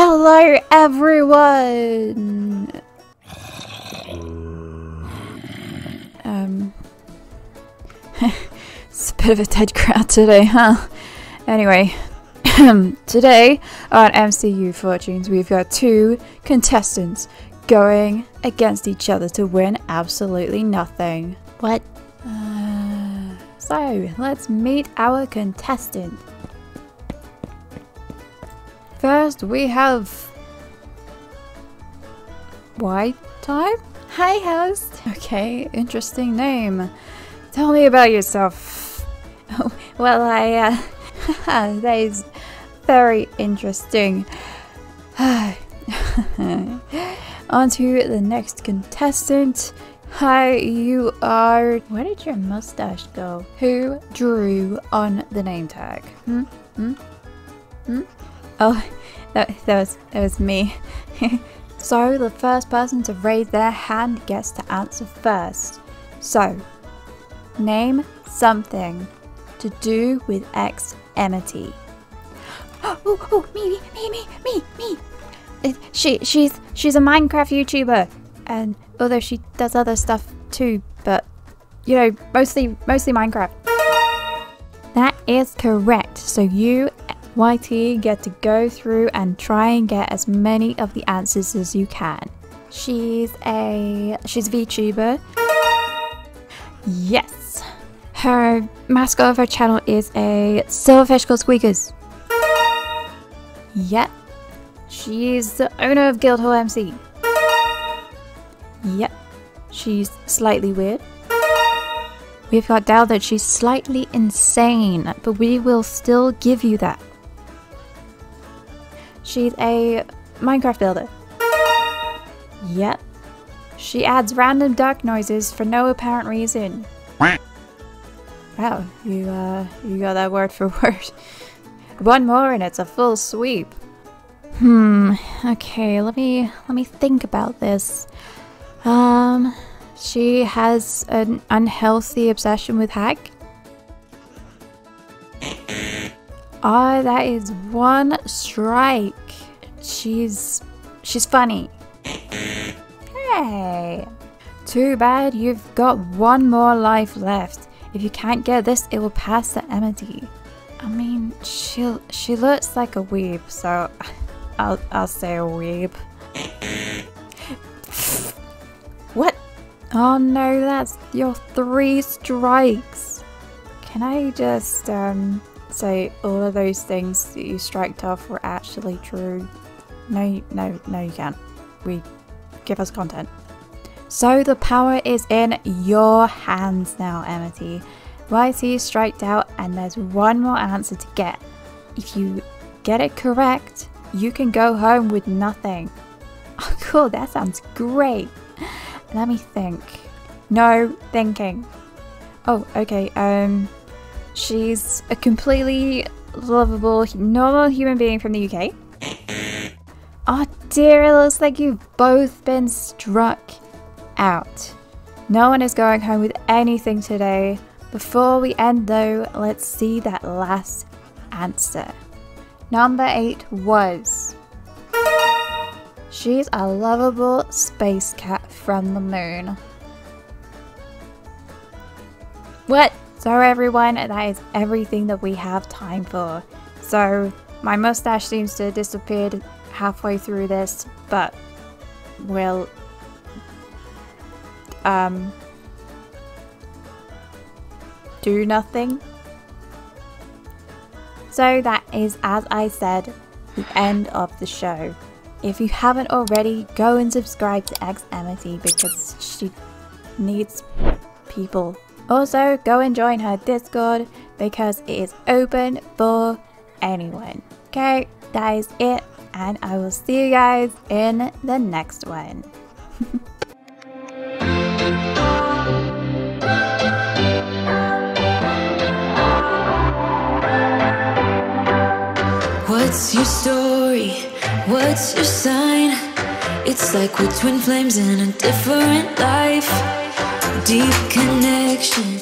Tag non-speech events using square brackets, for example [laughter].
Hello, everyone. Um, [laughs] it's a bit of a dead crowd today, huh? Anyway, today on MCU Fortunes, we've got two contestants going against each other to win absolutely nothing. What? Uh, so, let's meet our contestant. First, we have. White time? Hi, host. Okay, interesting name. Tell me about yourself. Oh, well, I, uh, [laughs] that is very interesting. [sighs] On to the next contestant. Hi, you are. Where did your mustache go? Who drew on the name tag? Hmm? Hmm? Hmm? Oh, that, that was that was me. [laughs] so the first person to raise their hand gets to answer first. So, name something to do with X Emity. [gasps] Oh, oh, me, me, me, me, me. It, she, she's, she's a Minecraft YouTuber, and although she does other stuff too, but you know, mostly, mostly Minecraft. That is correct. So you YT get to go through and try and get as many of the answers as you can. She's a she's a VTuber. Yes. Her mascot of her channel is a silverfish called Squeakers. Yep. She's the owner of Guildhall MC. Yep. She's slightly weird. We've got down that she's slightly insane, but we will still give you that. She's a Minecraft builder. Yep. She adds random duck noises for no apparent reason. Wow, you uh, you got that word for [laughs] word. One more and it's a full sweep. Hmm. Okay, let me let me think about this. Um, she has an unhealthy obsession with hack. Ah, oh, that is one strike. She's she's funny. Hey. Too bad you've got one more life left. If you can't get this, it will pass to Emity. I mean, she she looks like a weeb, so [laughs] I'll I'll say a weeb. what? Oh no, that's your three strikes. Can I just um so all of those things that you striked off were actually true. No, no, no, you can't. We give us content. So the power is in your hands now, Emity. YT striked out and there's one more answer to get. If you get it correct, you can go home with nothing. [laughs] Oh cool, that sounds great. Let me think. No thinking. Oh, okay, um She's a completely lovable, normal human being from the UK. Oh dear, it looks like you've both been struck out. No one is going home with anything today. Before we end though, let's see that last answer. Number 8 was... She's a lovable space cat from the moon. What? So everyone, that is everything that we have time for. So my mustache seems to have disappeared halfway through this, but we'll um do nothing. So that is, as I said, the end of the show. If you haven't already, go and subscribe to xEmity because she needs people also, go and join her Discord because it is open for anyone. Okay, that is it, and I will see you guys in the next one. [laughs] What's your story? What's your sign? It's like we're twin flames in a different life deep connection